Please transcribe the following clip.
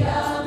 Yeah.